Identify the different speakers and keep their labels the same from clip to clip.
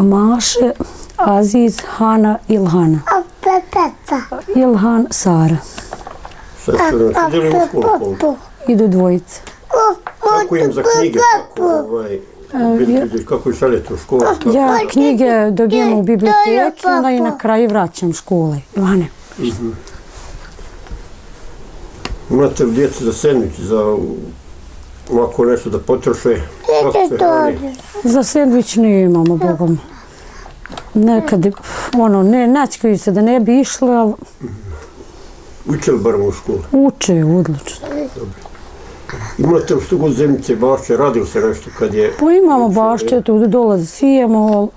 Speaker 1: Maše, Aziz, Hana, Ilhana. Ilhan, Sara.
Speaker 2: Sestre, u školu?
Speaker 1: Idu dvojice.
Speaker 2: Kako im za knjige, kako, ovaj, vidite, kako ih šaljete u školu?
Speaker 1: Ja knjige dobijem u biblioteki, onda i na kraju vraćam škole. Ivane.
Speaker 2: Imate li djece za sendvič, za ovako nešto da potroše? Se hrani?
Speaker 1: Za sandvič nemamo, Bogom. Nekad, ono, ne, naćkaju se da ne bi išle, ali
Speaker 2: Uče li barem u školu?
Speaker 1: uče odlično.
Speaker 2: Imate li što god zemljice, bašće, radi li se nešto kad je...
Speaker 1: Pa imamo bašće, tu dolaze sijemo, ali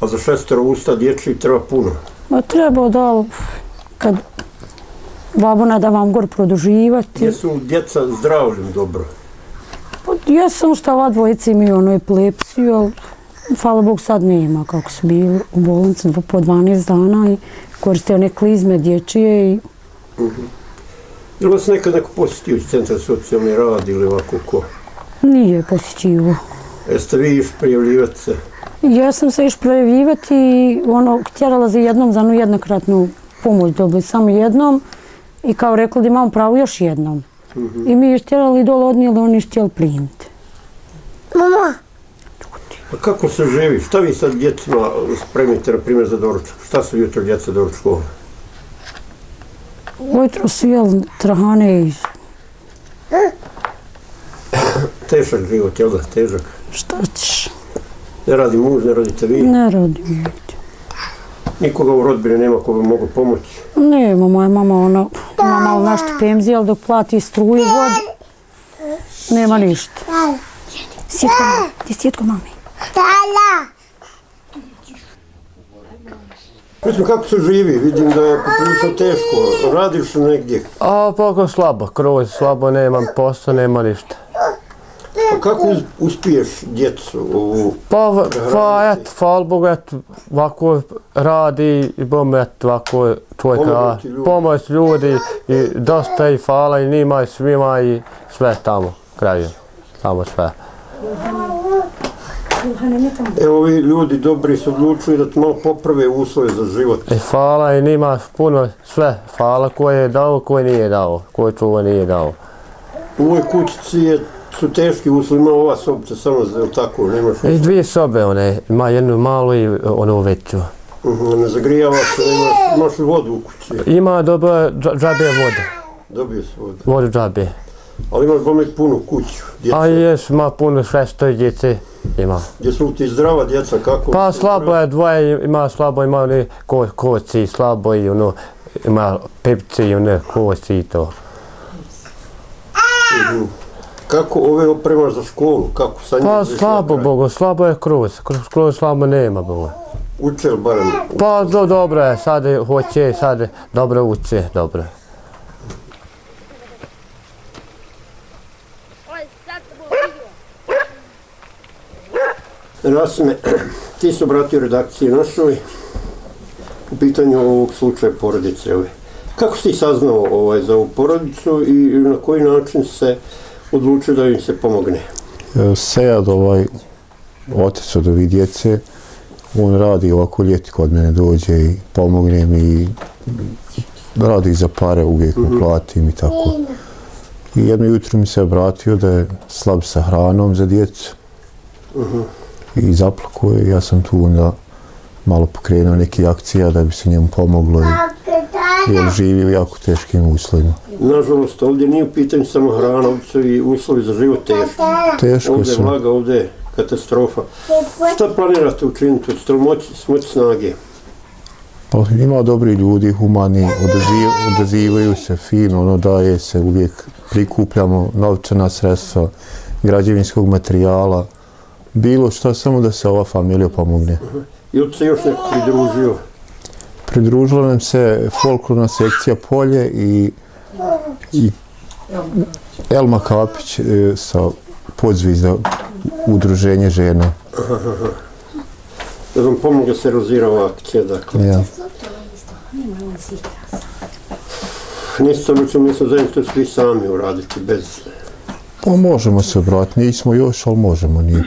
Speaker 2: A za šestero usta dječji treba puno.
Speaker 1: ma treba da, ali kad babona da vam gor produživati.
Speaker 2: Jesu djeca zdravljem dobro?
Speaker 1: Pa Ja sam što ova dvojica imaju ono epilepsiju, ali hvala Bog sad nema kako su bili u bolnici po 12 dana i koriste one klizme dječije i
Speaker 2: Je li vas nekad neko posjetio iz centra socijalni rad ili ovako ko?
Speaker 1: nije posjećivo.
Speaker 2: Jeste vi iš prijavljivati se?
Speaker 1: Ja sam se iš projavivati i ono, htjela za jednom za onu jednokratnu pomoć dobili samo jednom i kao rekla da imam pravo još jednom. I mi je htjeli dole odnijeli, oni je htjeli primiti.
Speaker 2: A kako se živi? Šta vi sad djecima spremite, na primjer, za doručak? Šta su jutro djeca doručkova?
Speaker 1: Ujutro su jeli trahane i
Speaker 2: Težak život, jel da? Težak.
Speaker 1: šta ćeš,
Speaker 2: Ne radi muž, ne radite vi.
Speaker 1: ne radim.
Speaker 2: Nikoga u rodbini nema ko bi mogu pomoći.
Speaker 1: Nema, moja mama, ona, ima malo nešto penzije, ali dok plati struju, vodu, nema ništa. Sjetko, ti sjetko, mami.
Speaker 2: Mislim, kako se živi? Vidim da je poprilično teško. Radiš negdje.
Speaker 3: A, poko slabo, kroz slabo, nemam posla, nema ništa.
Speaker 2: Pa kako uz- uspiješ djecu u...
Speaker 3: Pa, pa, et, hvala Bogu, et, ovako radi i bom, et, ovako
Speaker 2: Pomoć ljudi.
Speaker 3: pomoć ljudi i dosta i hvala i njima i svima i sve tamo, kraju, tamo sve.
Speaker 2: Evo ovi ljudi dobri su odlučili da ti malo poprave uslove za život.
Speaker 3: I hvala i njima puno sve, hvala koje je dao, koje nije dao, koje čuva nije dao.
Speaker 2: U ovoj kućici je, su teški uslovi, ima ova sobica samo, je li tako, nemaš
Speaker 3: I dvije sobe one, ima jednu malu i onu veću.
Speaker 2: Mhm, ne zagrijava se, nemaš, imaš li vodu u kući,
Speaker 3: Ima dobro dža- džabe voda,
Speaker 2: dobio se vodu.
Speaker 3: vodu džabe.
Speaker 2: Ali imaš bome punu kuću, djeca.
Speaker 3: A jes, ima puno šesto djece, ima.
Speaker 2: Gdje su ti zdrava djeca, kako?
Speaker 3: Pa slabo je, dvoje ima slabo, ima one ko, koci, slabo i ono, ima pepci i one koci i to.
Speaker 2: Kako ove opremaš za školu, kako sa njim?
Speaker 3: Pa slabo? Bogo, slabo je kroz, kroz, kroz slabo nema, Bogo.
Speaker 2: Uče li barem?
Speaker 3: Pa do, dobro je, sad hoće, sad dobro uče, dobro.
Speaker 2: Rasime, ti se obratio redakciji našoj u pitanju ovog slučaja porodice. Kako si saznao ovaj, za ovu porodicu i na koji način se odlučio da im se pomogne?
Speaker 4: E, Sejad, ovaj, otac od ovih djece, on radi ovako ljeti kod mene dođe i pomogne mi i radi za pare, uvijek mu platim i tako. I jedno jutro mi se obratio da je slab sa hranom za djecu. I zaplako je, ja sam tu onda malo pokrenuo neke akcija da bi se njemu pomoglo i jer živi u jako teškim uslovima.
Speaker 2: Nažalost, ovdje nije u pitanju samo hrana, ovdje su i uslovi za život teški.
Speaker 4: Teško
Speaker 2: Ovdje je
Speaker 4: su.
Speaker 2: vlaga, ovdje je katastrofa. Šta planirate učiniti? Li moći smoći snage?
Speaker 4: Pa ima dobri ljudi, humani, odaziv, odazivaju se fino, ono daje se, uvijek prikupljamo novčana sredstva, građevinskog materijala, bilo što, samo da se ova familija pomogne.
Speaker 2: Ili se još neko pridružio?
Speaker 4: Pridružila nam se folklorna sekcija Polje i, i Elma Kapić e, sa podzvizda udruženje žena.
Speaker 2: Da vam pomogne se rozira ova akcija, dakle.
Speaker 4: Ja.
Speaker 2: Niste sam učin, mislim da to svi sami uraditi bez...
Speaker 4: Pa možemo se obratiti, nismo još, ali možemo, nije.